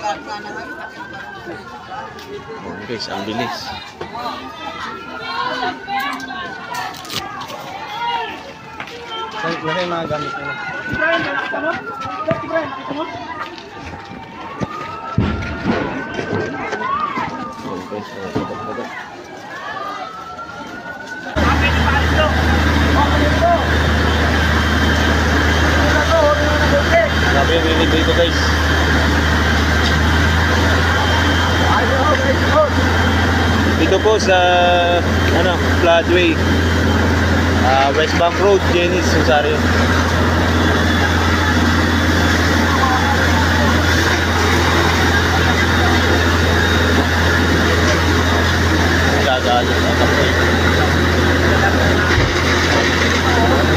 Guys, ang bilis. Saan na yung mga gamit nila? Oh, guys, oh, bagat, bagat. Grabe yung init dito guys. Dito po sa ano, Floodway. Ah, West Bank Road, Jennings, Rosario. Gagalit ang kapoy.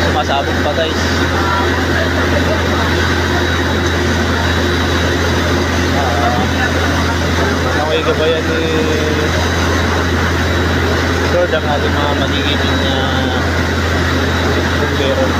Sumasabog pa guys. Ah, okay ka ba yan ni Lord ang ating mga magiging uh, bumbero.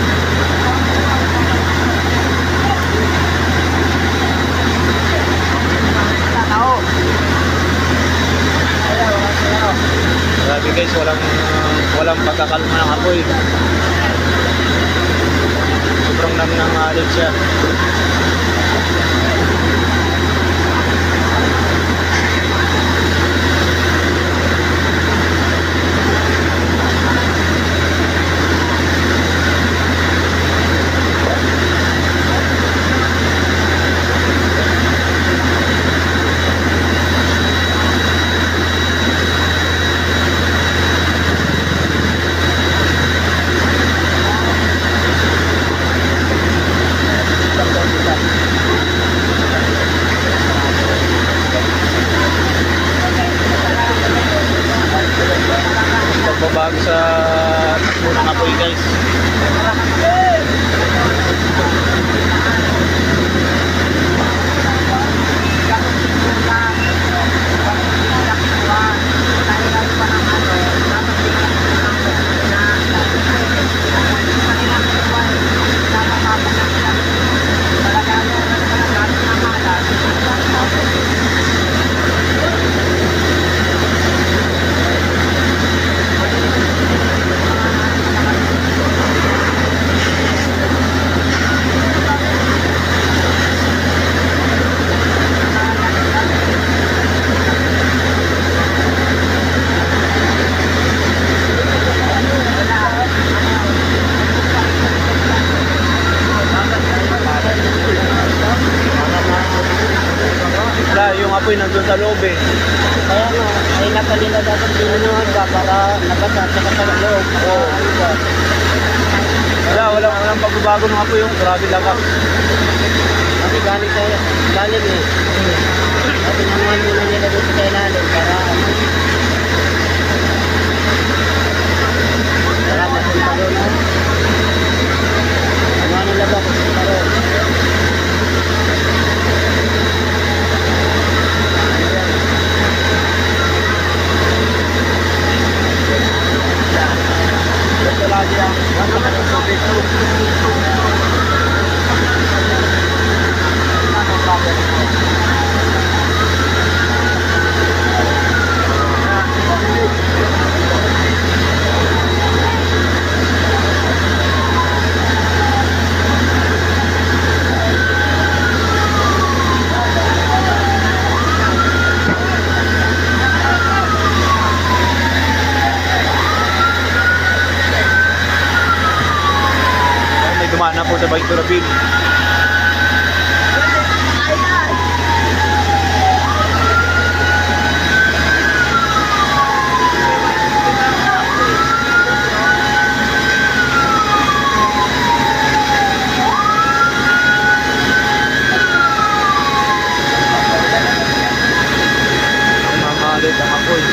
Turabin. Mamalit ang apoy.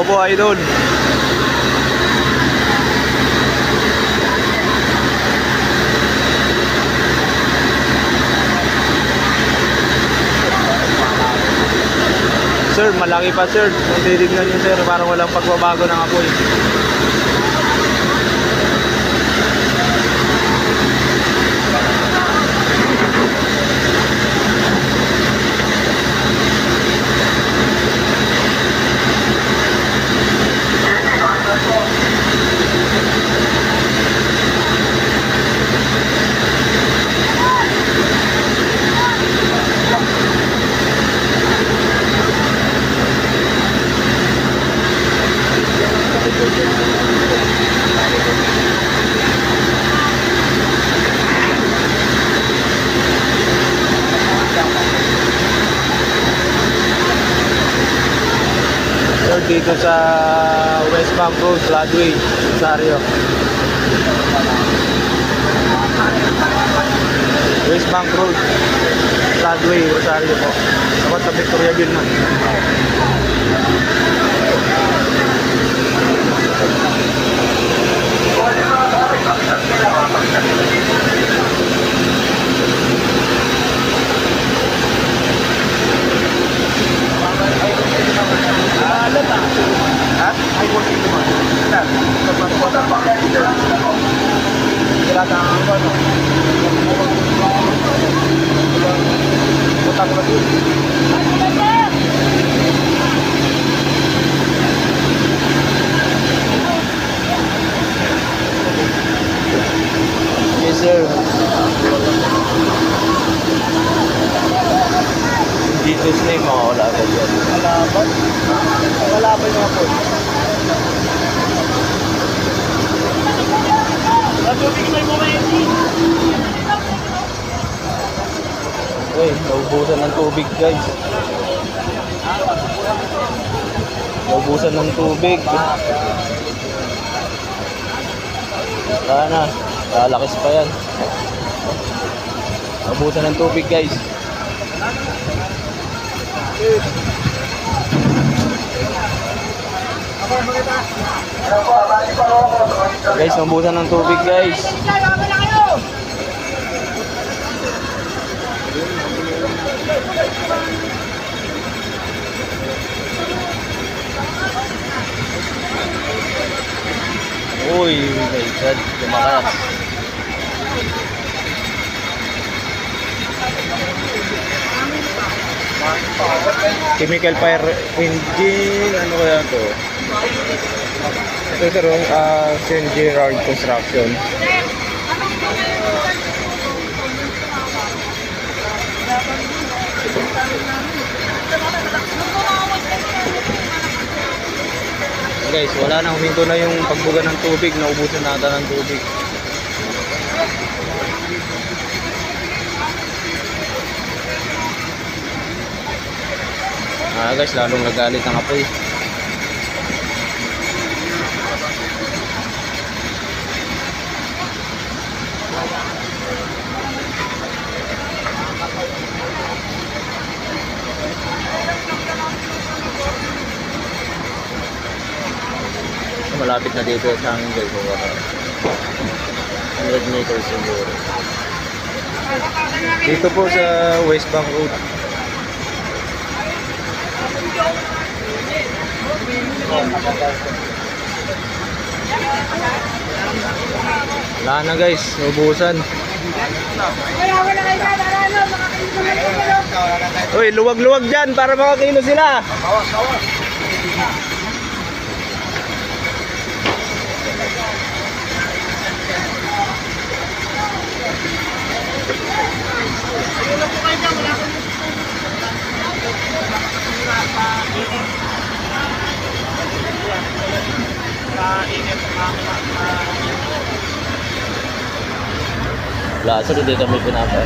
Opo, idol. Malaki pa sir. Kung titignan nyo sir, parang walang pagbabago ng apoy. Dito sa West Bank Road, Gladway, Rosario. West Bank Road, Gladway, Rosario po. Dapat sa Victoriaville man. Sir. Dito snake, makakala agad yan. Kalaban. Kalaban nga po. Uy, naubusan ng tubig guys. Naubusan ng tubig. Sana, lalakis pa yan. Naubusan ng tubig guys. Guys, naubusan ng tubig guys. Uy, my God, lumakas. Chemical fire engine, ano kaya to? Ito sir, uh, St. Gerard Construction. Guys, wala na, huminto na yung pagbuga ng tubig, naubusan na ata ng tubig. Ah guys, lalong nagalit ang apoy. Malapit na dito sa amin guys. Mga 100 meters siguro. Dito po sa West Bank Road. Wala na guys, ubusan. Uy, luwag-luwag dyan para makakino sila. Lah, so hindi kami pinapa.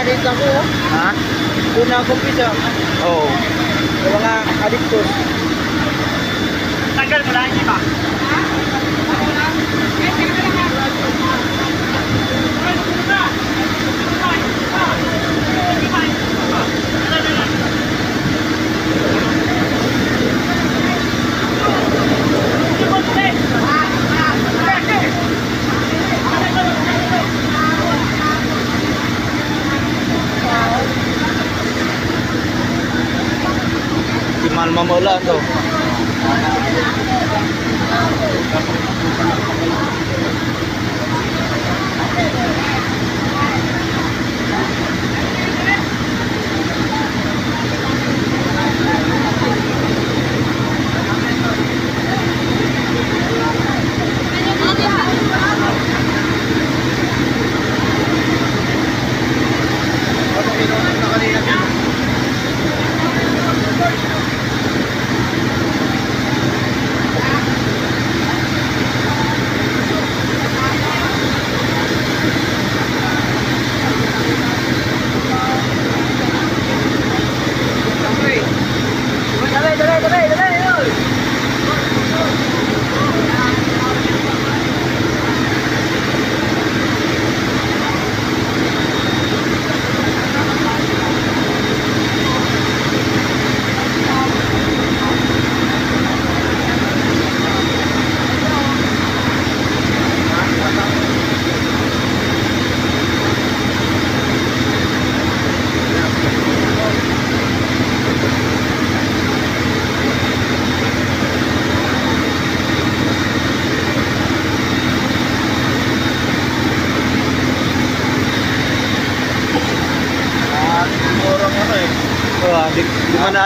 Ako umpisa, nakita ko. oh. Ha? Doon ako umpisa. Oo. Yung mga adictos.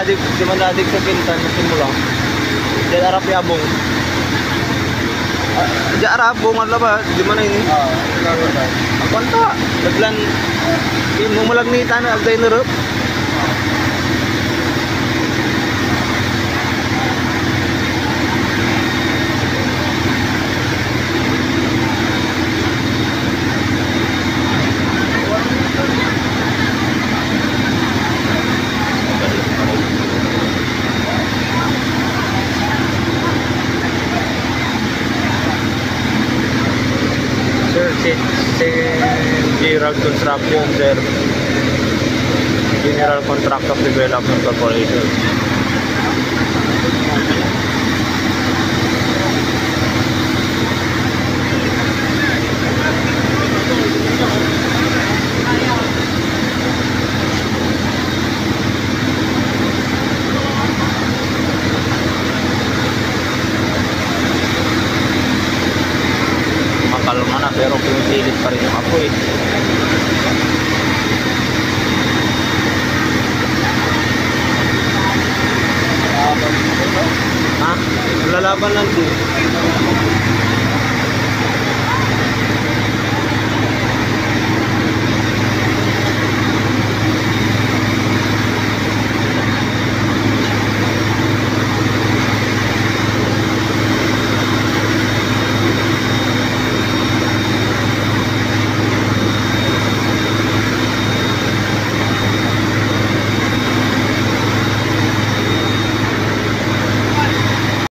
Na adik, di man na adik sa pintan na simula. Di arap yabong. Ah, Di arap bong adla ba? Di man na ini. Ah, laro ba? Ako anta, naglan ni tanah agday nurup. Sir, Construction, sir. General Contract of Development Corporation. Makalma na pero pinipilit pa rin yung apoy. Ha? Lalaban lang din.